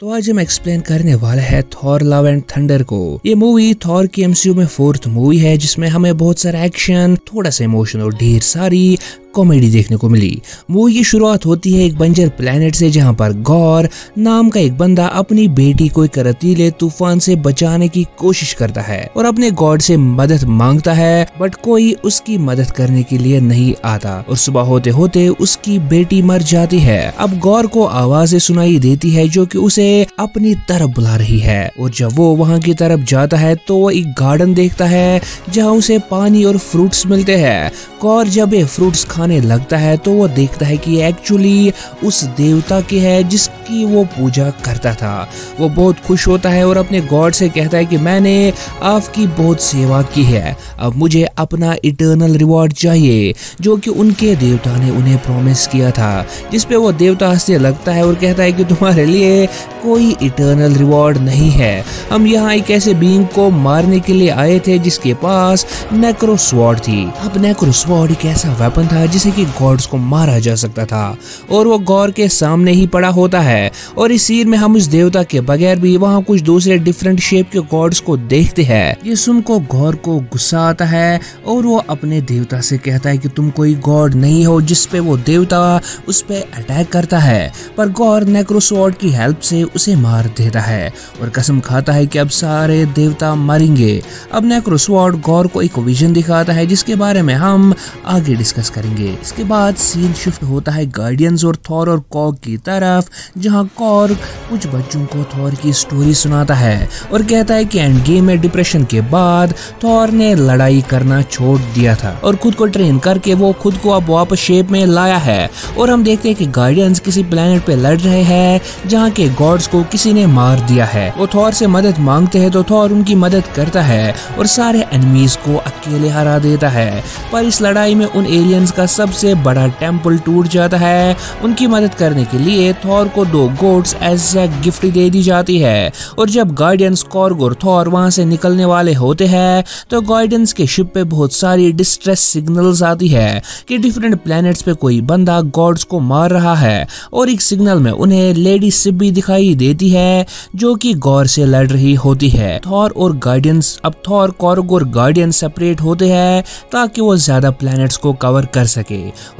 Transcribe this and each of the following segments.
तो आज हम एक्सप्लेन करने वाले हैं थॉर लव एंड थंडर को। ये मूवी थॉर की एमसीयू में फोर्थ मूवी है, जिसमें हमें बहुत सारा एक्शन थोड़ा सा इमोशन और ढेर सारी कॉमेडी देखने को मिली। मूवी की शुरुआत होती है एक बंजर प्लेनेट से, जहाँ पर गौर नाम का एक बंदा अपनी बेटी को एक रतीले तूफ़ान से बचाने की कोशिश करता है और अपने गॉड से मदद माँगता है, बट कोई उसकी मदद करने के लिए नहीं आता। और सुबह होते होते उसकी बेटी मर जाती है। अब गौर को आवाज़ें सुनाई देती है, जो कि उसे अपनी तरफ़ बुला रही है। और जब वो वहाँ की तरफ़ जाता है तो वो एक गार्डन देखता है, जहाँ उसे पानी और फ्रूट्स मिलते हैं। गौर जब ये फ्रूट्स खाने लगता है तो वो देखता है कि एक्चुअली उस देवता के है जिसकी वो पूजा करता था। वो बहुत खुश होता है और अपने गॉड से कहता है कि मैंने आपकी बहुत सेवा की है। अब मुझे अपना इटर्नल रिवॉर्ड चाहिए, जो कि उनके देवता ने उन्हें प्रॉमिस किया था, जिसपे वो देवता हंसने लगता है और कहता है कि तुम्हारे लिए कोई इटर्नल रिवॉर्ड नहीं है। हम यहाँ एक ऐसे बींग को मारने के लिए आए थे जिसके पास नेक्रोस्वॉर्ड थी। अब नेक्रोस्वॉर्ड एक ऐसा वेपन था जिसे कि गॉड्स को मारा जा सकता था, और वो गौर के सामने ही पड़ा होता है। और इस सीन में हम इस देवता के बगैर भी वहाँ कुछ दूसरे डिफरेंट शेप के गॉड्स को देखते हैं। ये सुन को गौर को गुस्सा आता है, और वो अपने देवता से कहता है कि तुम कोई गॉड नहीं हो जिसपे वो देवता उस पर अटैक करता है। पर गौर नेक्रोसोर्ड की हेल्प से उसे मार देता है, और कसम खाता है कि अब सारे देवता मरेंगे। अब नेक्रोसोर्ड गौर को एक विजन दिखाता है, जिसके बारे में हम आगे डिस्कस करेंगे। इसके बाद सीन शिफ्ट होता है गार्डियंस और थॉर और कॉक की तरफ़, जहाँ कॉर कुछ बच्चों को थॉर की स्टोरी सुनाता है और कहता है कि एंड गेम में डिप्रेशन के बाद थॉर ने लड़ाई करना छोड़ दिया था और खुद को ट्रेन करके वो खुद को अब वापस शेप में लाया है। और हम देखते हैं कि गार्डियंस किसी प्लेनेट पे लड़ रहे हैं, जहाँ के गॉड्स को किसी ने मार दिया है। वो थॉर से मदद मांगते हैं तो थॉर उनकी मदद करता है और सारे एनिमीज को अकेले हरा देता है। पर इस लड़ाई में उन एलियंस का सबसे बड़ा टेंपल टूट जाता है। उनकी मदद करने के लिए थॉर को दो गोड्स एज ए गिफ्ट दे दी जाती है। और जब गार्डियंस कॉर्ग और थॉर वहाँ से निकलने वाले होते हैं तो गार्डियंस के शिप पे बहुत सारी डिस्ट्रेस सिग्नल्स आती है कि डिफरेंट प्लैनेट्स पे कोई बंदा गॉड्स को मार रहा है। और एक सिग्नल में उन्हें लेडी सिब्बी दिखाई देती है, जो कि गौर से लड़ रही होती है। थॉर और गार्डियंस अब थॉर कॉर्ग और गार्डियन सेपरेट होते हैं, ताकि वो ज़्यादा प्लैनेट्स को कवर कर सके।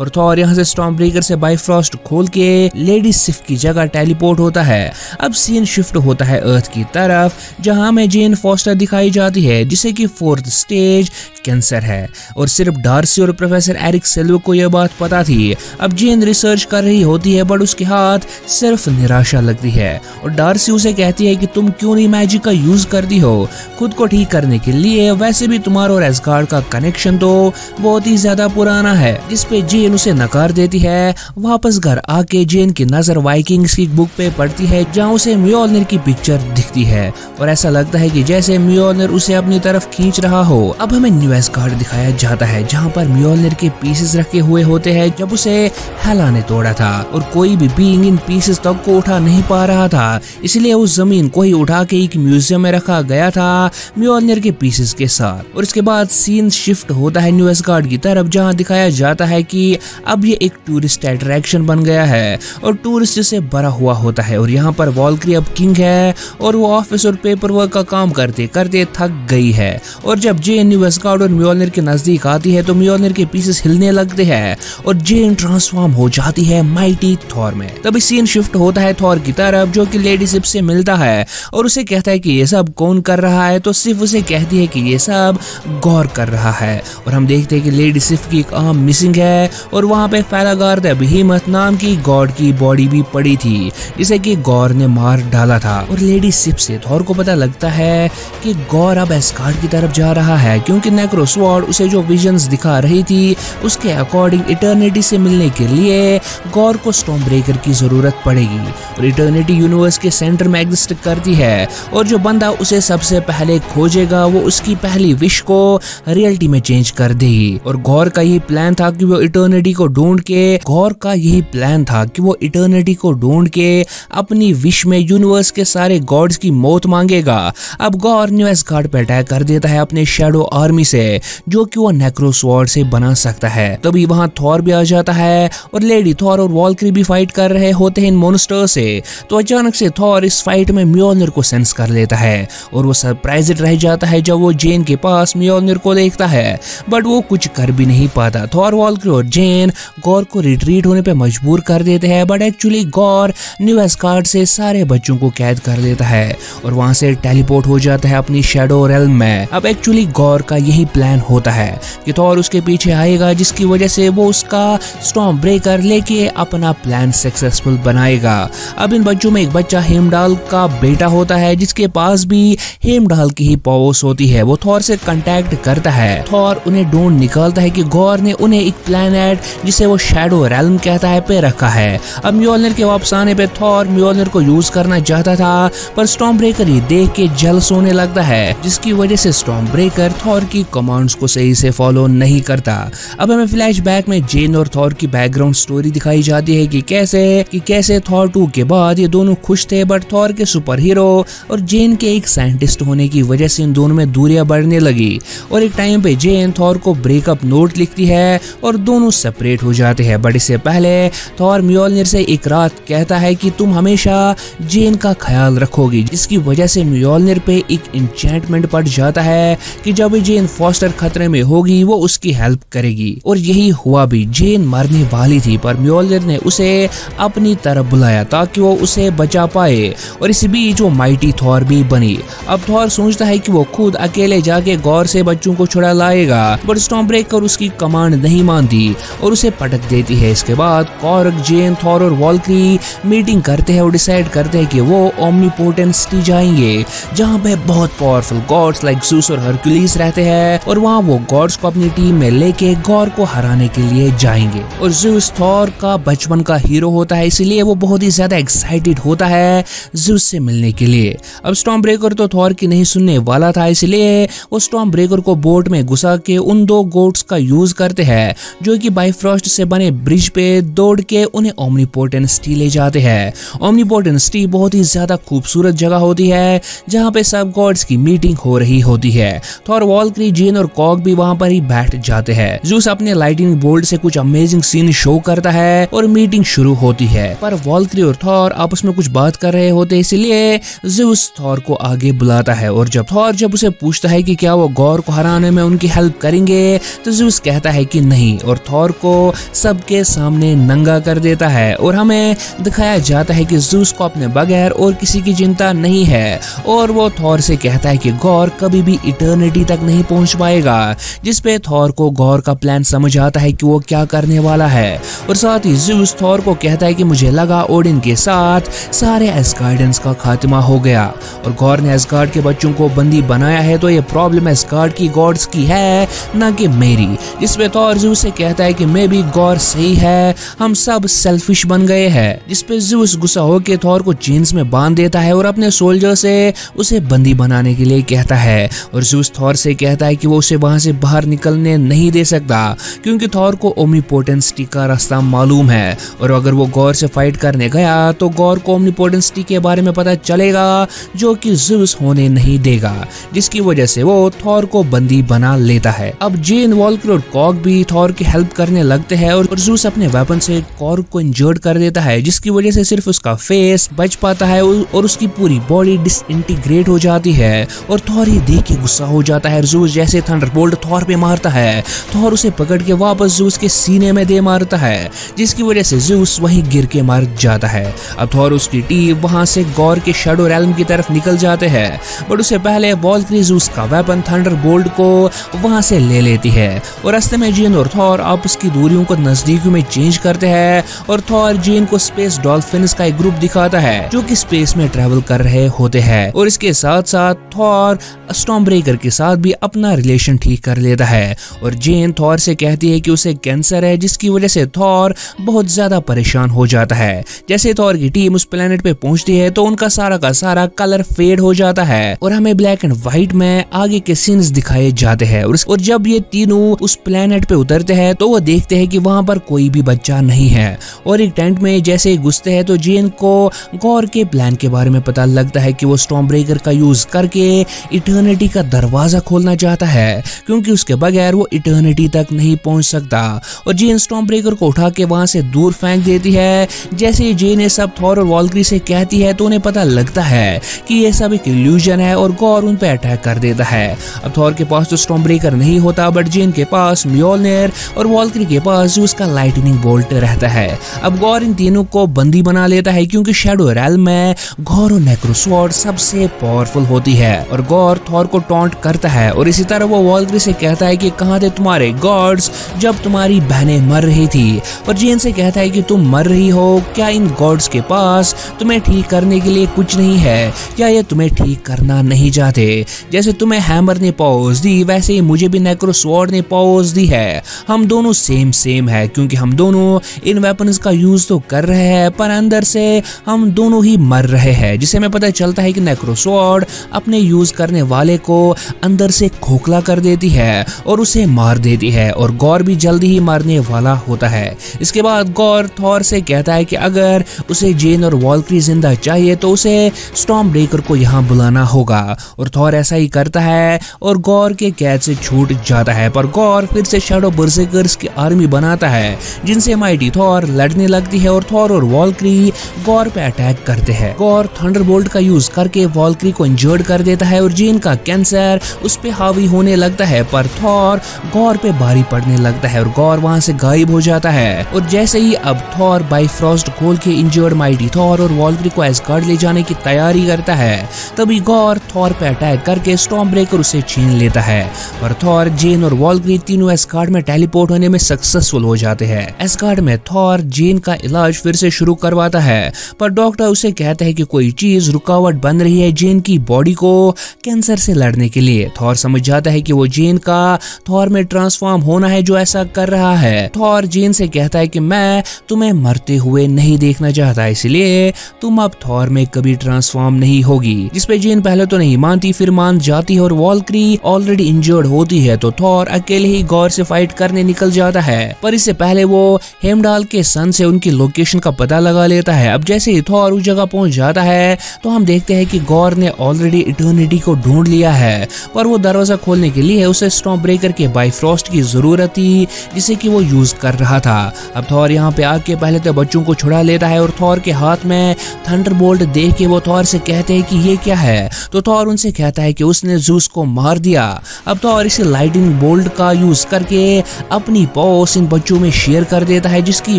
और थॉर यहाँ से स्टॉम ब्रेकर से बाइफ्रॉस्ट खोल के लेडी सिफ की जगह टेलीपोर्ट होता है। अब सीन शिफ्ट होता है अर्थ की तरफ़, जहाँ में जेन फॉस्टर दिखाई जाती है, जिसे की फोर्थ स्टेज कैंसर है। और सिर्फ़ डार्सी और प्रोफेसर एरिक सेल्व को यह बात पता थी। अब जेन रिसर्च कर रही होती है बट उसके हाथ सिर्फ़ निराशा लगती है। और डार्सी उसे कहती है कि तुम क्यों नहीं मैजिक का यूज़ करती हो? खुद को ठीक करने के लिए वैसे भी तुम्हारा और एसगार्ड का कनेक्शन तो बहुत ही ज़्यादा पुराना है। जिसपे जेन उसे नकार देती है, वापस घर आके जेन की नज़र वाइकिंग्स की बुक पे पड़ती है, जहाँ उसे म्योलनर की पिक्चर दिखती है। और ऐसा लगता है कि जैसे म्योलनर उसे अपनी तरफ़ खींच रहा हो, अब हमें न्यू कार्ड दिखाया जाता है, जहाँ पर म्योलनर के पीसेस रखे हुए होते हैं, जब उसे हेला ने तोड़ा था। और कोई भी बींग इन पीसेस तक को उठा नहीं पा रहा था। इसलिए उस ज़मीन को ही उठा के एक म्यूज़ियम में रखा गया था म्योलनर के पीसेस के साथ। और इसके बाद सीन शिफ्ट होता है न्यूएस कार्ड की तरफ़, जहाँ दिखाया जाता है कि अब ये एक टूरिस्ट अट्रैक्शन बन गया है और टूरिस्ट से भरा हुआ होता है और यहाँ पर वॉलक्री अब किंग है और वो ऑफ़िस और पेपर वर्क का काम करते करते थक गई है। और जब जे एन और म्योलनर के नज़दीक आती है तो म्योलनर के पीसेस हिलने लगते हैं और जेन ट्रांसफॉर्म हो जाती है माइटी थॉर में। तभी सीन शिफ्ट होता है थॉर की तरफ़, जो कि लेडी सिप से मिलता है और उसे कहता है कि ये सब कौन कर रहा है? तो सिर्फ़ उसे कहती है कि ये सब गौर कर रहा है। और हम देखते हैं कि लेडी सिफ की एक आर्म मिसिंग है और वहाँ पे फैलागार हिम्मत नाम की गॉड की बॉडी भी पड़ी थी, जिसे कि गौर ने मार डाला था। और लेडी सिप से थॉर को पता लगता है कि गौर अब एस्कार्ड की तरफ़ जा रहा है, क्योंकि नेक्रोस्वॉर्ड उसे जो विजन्स दिखा रही थी, उसके अकॉर्डिंग इटर्निटी से मिलने के लिए गौर को स्टॉम ब्रेकर की ज़रूरत पड़ेगी। और इटर्निटी यूनिवर्स के सेंटर में एग्जिस्ट करती है, और जो बंदा उसे सबसे पहले खोजेगा, वो उसकी पहली विश को रियलिटी में चेंज कर देगी। और गौर का ये प्लान था था कि वो इटर्निटी को ढूंढ के, गौर का यही प्लान था कि वो इटर्निटी को ढूंढ के अपनी विश में यूनिवर्स के सारे गॉड्स की मौत मांगेगा। अब गौर न्यू गार्ड पे अटैक कर देता है अपने शेडो आर्मी से, जो कि वो नेक्रोस्वर्ड से बना सकता है। तभी वहाँ थॉर भी आ जाता है और लेडी थॉर और वॉलक्री भी फाइट कर रहे होते हैं इन मोनस्टर से। तो अचानक से थॉर इस फाइट में म्योलनर को सेंस कर लेता है और वो सरप्राइज़ रह जाता है जब वो जेन के पास म्योलनर को देखता है। बट वो कुछ कर भी नहीं पाता। थॉर वॉलक्री और जेन गौर को रिट्रीट होने पर मजबूर कर देते हैं but actually Gorr New Asgard से सारे बच्चों को कैद कर देता है और वहाँ से टेलीपोर्ट हो जाता है अपनी शेडो रेल में। अब एक्चुअली गौर का यही प्लान होता है। कि थॉर उसके पीछे आएगा, जिसकी वजह से वो उसका स्टॉम ब्रेकर लेके अपना प्लान सक्सेसफुल बनाएगा। अब इन बच्चों में एक बच्चा हेमडाल का बेटा होता है, जिसके पास भी हेमडाल की ही पावर्स होती है। वो थॉर से कांटेक्ट करता है। थॉर उन्हें ढूंढ निकालता है कि गौर ने उन्हें एक प्लानट जिसे वो शेडो रेलम कहता है, पे रखा है। अब म्योलनर के वापस आने पे थॉर म्योलनर को यूज़ करना चाहता था, पर स्टॉम ब्रेकर ये देख के जल सोने लगता है, जिसकी वजह से स्टॉम ब्रेकर थॉर की कमांड्स को सही से फॉलो नहीं करता। अब हमें फ्लैश में जेन और थॉर की बैकग्राउंड स्टोरी दिखाई जाती है कि कैसे कि कैसे थॉर टू के बाद ये दोनों खुश थे बट थॉर के सुपर हीरो और जेन के एक साइंटिस्ट होने की वजह से इन दोनों में दूरियाँ बढ़ने लगी। और एक टाइम पे जेन थॉर को ब्रेकअप नोट लिखती है और दोनों सेपरेट हो जाते हैं। बट इससे पहले थॉर म्योलनिर से एक रात कहता है कि तुम हमेशा जेन का ख्याल रखोगी, जिसकी वजह से म्योलनिर पे एक इंचेंटमेंट पड़ जाता है कि जब जेन फॉस्टर खतरे में होगी, वो उसकी हेल्प करेगी। और यही हुआ भी, जेन मरने वाली थी, पर म्योलनिर ने उसे अपनी तरफ़ बुलाया ताकि वो उसे बचा पाए। और इस बीच वो माइटी थॉर भी बनी। अब थॉर सोचता है कि वो खुद अकेले जाके गौर से बच्चों को छुड़ा लाएगा बट स्टॉम ब्रेकर उसकी कमांड नहीं मानती और उसे पटक देती है। इसके बाद कॉर्क, जेन, थॉर और वॉल्क्री मीटिंग करते हैं और डिसाइड करते हैं कि वो ओमनीपोटेंट सिटी जाएँगे, जहाँ पे बहुत पावरफुल गॉड्स लाइक जूस और हरकुलिस रहते हैं और वहाँ वो गॉड्स को अपनी टीम में लेके गौर को हराने के लिए जाएँगे। और जूस थॉर का बचपन का हीरो होता है, इसीलिए वो बहुत ही ज़्यादा एक्साइटेड होता है जूस से मिलने के लिए। अब स्टॉम ब्रेकर तो थॉर की नहीं सुनने वाला था, इसलिए वो स्टॉम ब्रेकर को बोट में घुसा के उन दो गोट्स का यूज़ करते हैं। जो कि बाइफ्रॉस्ट से बने ब्रिज पे दौड़ के उन्हें ओमनीपोर्टेंट सिटी ले जाते हैं। ओमनीपोर्टेंट सिटी बहुत ही ज़्यादा खूबसूरत जगह होती है, जहाँ पे सब गॉड्स की मीटिंग हो रही होती है। थॉर वॉलक्री जीन और कॉक भी वहाँ पर ही बैठ जाते हैं। जूस अपने लाइटिंग बोल्ड से कुछ अमेजिंग सीन शो करता है और मीटिंग शुरू होती है। पर वॉलक्री और थॉर आपस में कुछ बात कर रहे होते इसलिए जूस थॉर को आगे बुलाता है और जब थॉर जब उसे पूछता है कि क्या वो गौर को हराने में उनकी हेल्प करेंगे तो जूस कहता है कि नहीं और थॉर को सबके सामने नंगा कर देता है, और हमें दिखाया जाता है कि जूस को अपने बगैर और किसी की चिंता नहीं है। और वो थॉर से कहता है कि गौर कभी भी इटर्निटी तक नहीं पहुँच पाएगा जिसपे थॉर को गौर का प्लान समझ आता है कि वो क्या करने वाला है। और साथ ही जूस थॉर को कहता है कि मुझे लगा ओडिन के साथ सारे एसगार्डियंस का खात्मा हो गया, और गौर ने एसगार्ड के बच्चों को बंदी बनाया है तो ये प्रॉब्लम एसगार्ड की गॉड्स की है, ना कि मेरी, जिसपे थॉर जूस से कहता है कि मैं भी गौर सही है हम सब सेल्फिश बन गए हैं। जिसपे जूस गुस्सा होकर थॉर को चेन्स में बाँध देता है और अपने सोल्जर से उसे बंदी बनाने के लिए कहता है। और जूस थॉर से कहता है कि वो उसे वहाँ से बाहर निकलने नहीं दे सकता, क्योंकि थॉर को ओमनीपोटेंसिटी का रास्ता मालूम है। और अगर वो गौर से फाइट करने गया तो गौर को ओमनीपोटेंसिटी के बारे में पता चलेगा, जो कि जूस होने नहीं देगा, जिसकी वजह से वो थॉर को बंदी बना लेता है। अब जेन वॉलकर और कॉक भी थॉर की हेल्प करने लगते हैं और जूस अपने वेपन से कॉर्क को इंजर्ड कर देता है, जिसकी वजह से सिर्फ़ उसका फेस बच पाता है और उसकी पूरी बॉडी डिसइंटीग्रेट हो जाती है और थॉर ये देख के गुस्सा हो जाता है। जूस जैसे थंडरबोल्ट थॉर पे मारता है। थॉर उसे पकड़ के वापस जूस के सीने में दे मारता है, जिसकी वजह से जूस वहीं गिर के मार जाता है। अब थॉर उसकी टीम वहाँ से गौर के शेडो रेलम की तरफ़ निकल जाते हैं बट उससे पहले वॉलक्री जूस का वेपन थंडर को वहाँ से ले लेती है और रास्ते में जीन और थॉर आपस की दूरियों को नजदीकियों में चेंज करते हैं और थॉर जीन को स्पेस डॉल्फिन का एक ग्रुप दिखाता है जो कि स्पेस में ट्रेवल कर रहे होते हैं और इसके साथ साथ थॉर स्टॉम ब्रेकर के साथ भी अपना रिलेशन ठीक कर लेता है और जेन थॉर से कहती है कि उसे कैंसर है, जिसकी वजह से थॉर बहुत ज़्यादा परेशान हो जाता है। जैसे थॉर की टीम उस प्लेनेट पे पहुँचती है तो उनका सारा का सारा कलर फेड हो जाता है और हमें ब्लैक एंड व्हाइट में आगे के सीन्स दिखाए जाते हैं। और जब ये तीनों उस प्लेनेट पे उतरते करते हैं तो वो देखते हैं कि वहाँ पर कोई भी बच्चा नहीं है। और एक टेंट में जैसे घुसते हैं तो जेन को गौर के प्लान के बारे में पता लगता है कि वो स्टॉम ब्रेकर का यूज़ करके इटर्निटी का दरवाज़ा खोलना चाहता है, क्योंकि उसके बगैर वो इटर्निटी तक नहीं पहुँच सकता। और जेन स्टॉम ब्रेकर को उठा के वहाँ से दूर फेंक देती है। जैसे ही जेन ये सब थॉर और वॉल्क्री से कहती है तो उन्हें पता लगता है कि ये सब एक इल्यूजन है और गौर उन पर अटैक कर देता है। अब थॉर के पास तो स्टॉम ब्रेकर नहीं होता बट जेन के पास म्योलनेर और वॉल्क्री के पास उसका लाइटनिंग बोल्ट रहता है। अब गौर इन तीनों को बंदी बना लेता है क्योंकि शेडो रैल में गौर और नेक्रोस्वॉर्ड सबसे पावरफुल होती है और गौर थॉर को टॉन्ट करता है और इसी तरह वो वॉल्क्री से कहता है कि कहाँ थे तुम्हारे गॉड्स जब तुम्हारी बहनें मर रही थी। और जेन से कहता है कि तुम मर रही हो, क्या इन गॉड्स के पास तुम्हें ठीक करने के लिए कुछ नहीं है? क्या ये तुम्हें ठीक करना नहीं चाहते? जैसे तुम्हें हैमर ने पॉज दी, वैसे ही मुझे भी नेक्रोस्वॉर्ड ने पॉज दी है। हम दोनों सेम सेम है, क्योंकि हम दोनों इन वेपन्स का यूज़ तो कर रहे हैं, पर अंदर से हम दोनों ही मर रहे हैं, जिसे हमें पता चलता है कि नेक्रोस्वॉर्ड अपने यूज़ करने वाले को अंदर से खोखला कर देती है और उसे मार देती है, और गौर भी जल्दी ही मारने वाला होता है। इसके बाद गौर थॉर से कहता है कि अगर उसे जेन और वॉल्क्री ज़िंदा चाहिए तो उसे स्टॉम ब्रेकर को यहाँ बुलाना होगा, और थॉर ऐसा ही करता है, और गौर के कैद से छूट जाता है, पर गौर फिर से शेडो बर्सेकर्स की आर्मी बनाता है, जिनसे माइटी थॉर लड़ने लगती है और थॉर और वॉल्क्री गौर पे अटैक करते हैं। गौर थंडरबोल्ट का यूज़ करके वॉल्क्री को इंजर्ड कर देता है और जेन का कैंसर उस पे हावी होने लगता है, पर थॉर गौर पे भारी पड़ने लगता है और गौर वहाँ से गायब हो जाता है। और जैसे ही अब थॉर बाइफ्रॉस्ट खोल के इंजर्ड माइटी थॉर और वॉल्क्री को एसगार्ड ले जाने की तैयारी करता है, तभी गौर थॉर पे अटैक करके स्टॉम ब्रेकर उसे छीन लेता है। पर थॉर, जेन और वॉल्क्री तीनों एसगार्ड में टेलीपोर्ट होने में सक्सेसफुल हो जाते हैं। एसगार्ड में थॉर जेन का इलाज फिर से शुरू करवाता है, पर डॉक्टर उसे कहता है कि कोई चीज़ रुकावट बन रही है जेन की बॉडी को कैंसर से लड़ने के लिए। थॉर समझ जाता है कि वो जेन का थॉर में ट्रांसफॉर्म होना है जो ऐसा कर रहा है। थॉर जेन से कहता है कि मैं तुम्हें मरते हुए नहीं देखना चाहता, इसलिए तुम अब थॉर में कभी ट्रांसफॉर्म नहीं होगी। जिसपे जेन पहले तो नहीं मानती, फिर मान जाती है और वॉल्क्री ऑलरेडी इंजर्ड होती है तो थॉर अकेले ही गौर से फाइट करने निकल जाता है। पर इससे पहले वो हेमडाल के सन से उनकी लोकेशन का पता लगा लेता है। अब जैसे ही थॉर उस जगह पहुँच जाता है तो हम देखते हैं कि गौर ने ऑलरेडी इटर्निटी को ढूंढ लिया है। पर वो दरवाज़ा खोलने के लिए उसे स्टॉम ब्रेकर के बाइफ्रॉस्ट की ज़रूरत थी, जिसे कि वो यूज़ कर रहा था। अब थॉर यहाँ पे आके पहले तो बच्चों को छुड़ा लेता है और थॉर के हाथ में थंडर बोल्ट देख के वो थॉर से कहते हैं कि ये क्या है? तो थॉर उनसे कहता है कि उसने जूस को मार दिया। अब थॉर इसे लाइटिंग बोल्ट का यूज़ करके अपनी पॉस इन बच्चों में शेयर कर देता है, जिसकी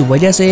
वजह से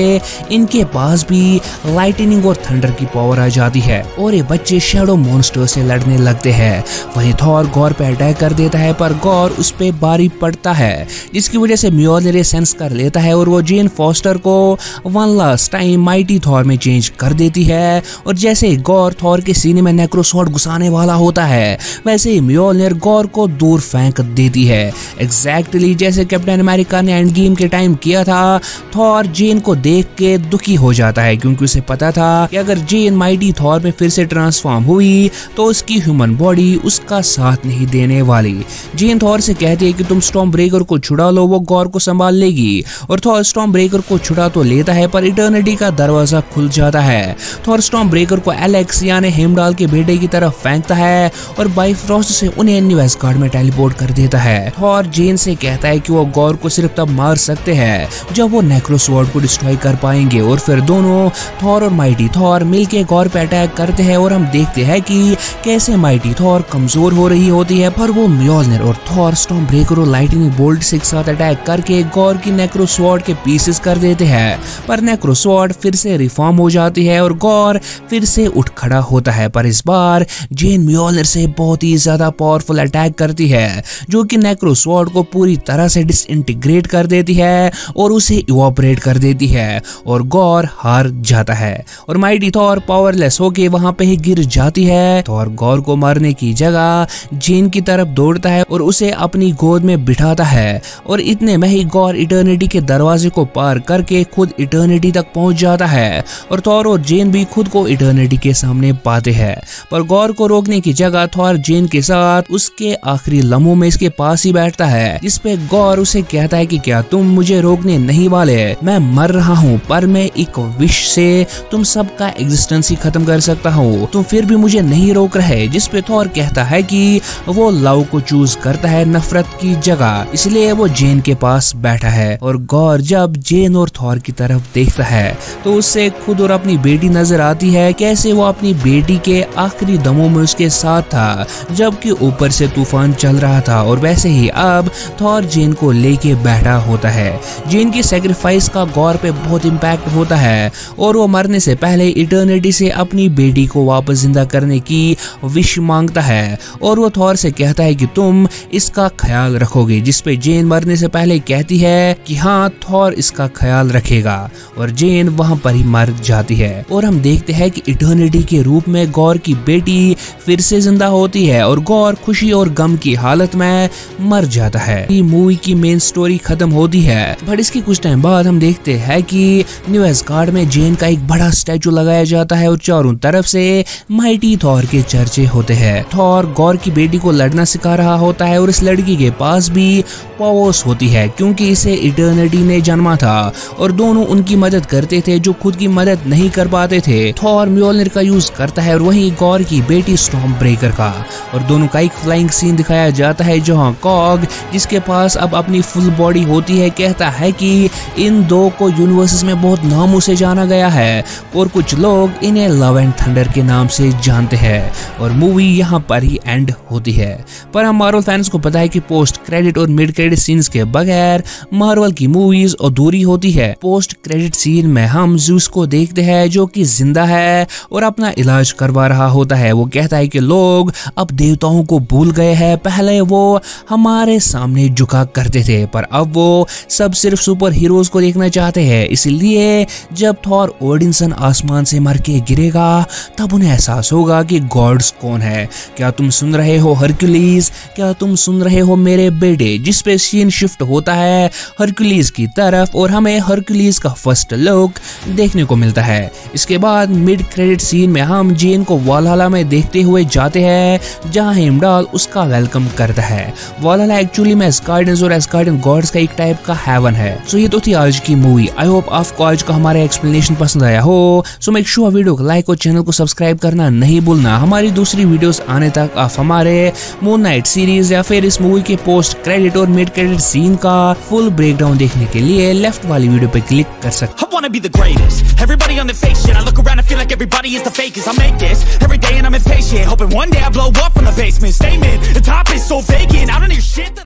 इनके पास भी लाइटनिंग और थंडर की पावर आ जाती है और ये बच्चे शेडो मॉन्स्टर से लड़ने लगते हैं। वहीं थॉर गौर पे अटैक कर देता है, पर गौर उस पर बारी पड़ता है, जिसकी वजह से म्योलर सेंस कर लेता है और वो जेन फॉस्टर को one last time mighty Thor में चेंज कर देती है। और जैसे गौर थॉर के सीने में नेक्रोसॉर्ड घुसाने वाला होता है, वैसे ही म्योलर गौर को दूर फेंक देती है। एग्जैक्टली जैसे कैप्टन अमेरिका ने एंड गेम के टाइम किया था थॉर जेन को देख के दुखी हो जाता है, क्योंकि उसे पता था कि अगर जेन माइटी थॉर में फिर से ट्रांसफॉर्म हुई तो उसकी ह्यूमन बॉडी उसका साथ नहीं देने वाली। जेन थॉर से कहती है कि तुम स्टॉम ब्रेकर को छुड़ा लो, वो गौर को संभाल लेगी। और थॉर स्टॉम ब्रेकर को छुड़ा तो लेता है, पर इटर्निटी का दरवाज़ा खुल जाता है। थॉर स्टॉम ब्रेकर को एलेक्स यानी हेमडाल के बेटे की तरफ़ फेंकता है, और बाइफ्रॉस्ट से उन्हें न्यू एस्गार्ड में टेलीपोर्ट कर देता है। थॉर जेन से कहता है कि वो गौर को सिर्फ़ तब मार सकते हैं, जब वो नेक्रोसवर्ड को डिस्ट्रॉय कर पाएँगे। और फिर दोनों थॉर और माइटी थॉर मिलके गौर पे अटैक करते हैं और हम देखते हैं कि कैसे माइटी थॉर कमज़ोर हो रही होती है, पर वो म्योलनर और थॉर स्टॉम ब्रेकर और लाइटनिंग बोल्ट से एक साथ अटैक करके गौर की नेक्रोस्वर्ड के पीसेस कर देते हैं। पर नेक्रोस्वर्ड फिर से रिफॉर्म हो जाती है और गौर फिर से उठ खड़ा होता है। पर इस बार जेन म्योलनर से बहुत ही ज़्यादा पावरफुल अटैक करती है, जो कि नेक्रोस्वर्ड को पूरी तरह से डिसइंटीग्रेट कर देती है और उसे इवोपरेट कर देती है और गौर हार जाता है। और माइटी थॉर पावरलेस होके वहाँ पे ही गिर जाती है। थॉर गौर को मारने की जगह जेन की तरफ़ दौड़ता है और उसे अपनी गोद में बिठाता है। और इतने में ही गौर इटर्निटी के दरवाजे को पार करके खुद इटर्निटी तक पहुँच जाता है। और थॉर और जेन भी खुद को इटर्निटी के सामने पाते हैं। पर गौर को रोकने की जगह थॉर जेन के साथ उसके आखिरी लम्हों में इसके पास ही बैठता है जिसपे गौर उसे से कहता है कि क्या तुम मुझे रोकने नहीं वाले मैं मर रहा हूँ, पर मैं एक विश से तुम सबका एग्जिस्टेंस ही खत्म कर सकता हूँ। तुम फिर भी मुझे नहीं रोक रहे जिस पे थॉर कहता है कि वो लव को चूज़ करता है नफरत की जगह। इसलिए वो जेन के पास बैठा है और गौर जब जेन और थॉर की तरफ़ देखता है तो उससे खुद और अपनी बेटी नज़र आती है। कैसे वो अपनी बेटी के आखिरी दमों में उसके साथ था, जबकि ऊपर से तूफ़ान चल रहा था और वैसे ही अब थॉर जेन को लेके बैठा होता है। जेन की सेक्रीफाइस का गौर पे बहुत इम्पैक्ट होता है और वो मरने से पहले इटर्निटी से अपनी बेटी को वापस ज़िंदा करने की विश माँगता है और वो थॉर से कहता है कि तुम इसका ख्याल रखोगे जिसपे जेन मरने से पहले कहती है कि हाँ थॉर इसका ख्याल रखेगा और जेन वहाँ पर ही मर जाती है। और हम देखते हैं कि इटर्निटी के रूप में गौर की बेटी फिर से ज़िंदा होती है और गौर खुशी और गम की हालत में मर जाता है। मूवी की मेन स्टोरी खत्म होती है। बट इसके कुछ टाइम बाद हम देखते हैं कि न्यू गार्ड में जेन का एक बड़ा स्टैचू लगाया जाता है और चारों तरफ़ से माइटी थॉर के चर्चे होते हैं। थॉर गौर की बेटी को लड़ना सिखा रहा होता है और इस लड़की के पास भी पावर्स होती है, क्योंकि इसे इटर्निटी ने जन्मा था और दोनों उनकी मदद करते थे जो खुद की मदद नहीं कर पाते थे। थॉर म्योलनर का यूज़ करता है और वहीं गौर की बेटी स्टॉम ब्रेकर का। और दोनों का एक फ्लाइंग सीन दिखाया जाता है जहाँ कॉग जिसके पास अब अपनी फुल बॉडी होती है, कहता है कि इन दो को यूनिवर्स में बहुत नामों से जाना गया है और कुछ लोग इन्हें लव एंड थंडर के नाम से जानते हैं और मूवी यहाँ पर ही एंड होती है। पर हम मार्वल फैंस को पता है कि पोस्ट क्रेडिट और मिड क्रेडिट सीन्स के बगैर मार्वल की मूवीज़ अधूरी होती है। पोस्ट क्रेडिट सीन में हम जूस को देखते हैं जो कि ज़िंदा है और अपना इलाज करवा रहा होता है। वो कहता है कि लोग अब देवताओं को भूल गए हैं। पहले वो हमारे सामने झुका करते थे। पर अब वो सब सिर्फ़ सुपर हीरोज को देखना चाहते हैं। इसलिए जब थॉर ओडिनसन आसमान से मर के गिरेगा, तब उन्हें एहसास होगा कि गॉड्स कौन है। क्या तुम सुन रहे हो हरक्यूलीज क्या तुम सुन रहे हो मेरे बेटे, जिस पे सीन शिफ्ट होता है हरक्यूलीज की तरफ़? और हमें हरक्यूलीज का फ़र्स्ट लुक देखने को मिलता है। इसके बाद मिड क्रेडिट सीन में हम जेन को वालहला में देखते हुए जाते हैं, जहाँ हिमडाल उसका वेलकम करता है। वालहला एक्चुअली में एस्कार्डियंस और एस्कार्डियन गॉड्स का एक टाइप का हेवन है सो ये तो थी आज की मूवी आई होप आपको आज का हमारा एक्सप्लेनेशन पसंद आया हो सो मेक श्योर वीडियो को लाइक और चैनल को सब्सक्राइब करना नहीं भूलना हमारी दूसरी वीडियोस आने तक आप हमारे मून नाइट सीरीज़ या फिर इस मूवी के पोस्ट क्रेडिट और मिड क्रेडिट सीन का फुल ब्रेकडाउन देखने के लिए लेफ़्ट वाली वीडियो पे क्लिक कर सकते every day and I'm impatient. Hoping one day I blow up from the basement. Statement, the top is so vacant. I don't shit.